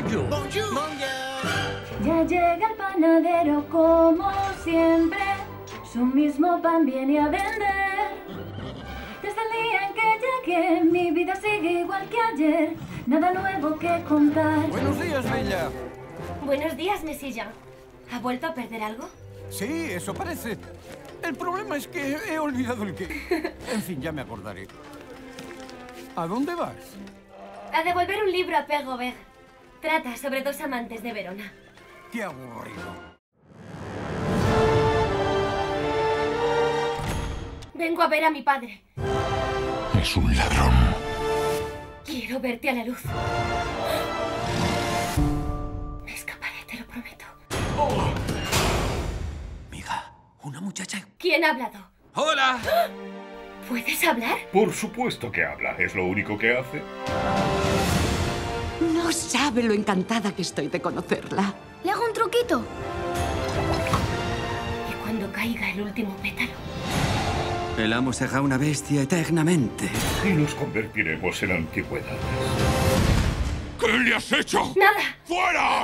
Bonjour. Bonjour. Ya llega el panadero como siempre, su mismo pan viene a vender. Desde el día en que llegué, mi vida sigue igual que ayer, nada nuevo que contar. Buenos días, Bella. Buenos días, mesilla. ¿Ha vuelto a perder algo? Sí, eso parece. El problema es que he olvidado el qué. En fin, ya me acordaré. ¿A dónde vas? A devolver un libro a Père Robert. Trata sobre dos amantes de Verona. Qué aburrido. Vengo a ver a mi padre. Es un ladrón. Quiero verte a la luz. Me escaparé, te lo prometo. Miga, una muchacha. ¿Quién ha hablado? ¡Hola! ¿Puedes hablar? Por supuesto que habla. Es lo único que hace. No sabe lo encantada que estoy de conocerla. ¿Le hago un truquito? Y cuando caiga el último pétalo, El amo será una bestia eternamente. Y nos convertiremos en antigüedades. ¿Qué le has hecho? ¡Nada! ¡Fuera!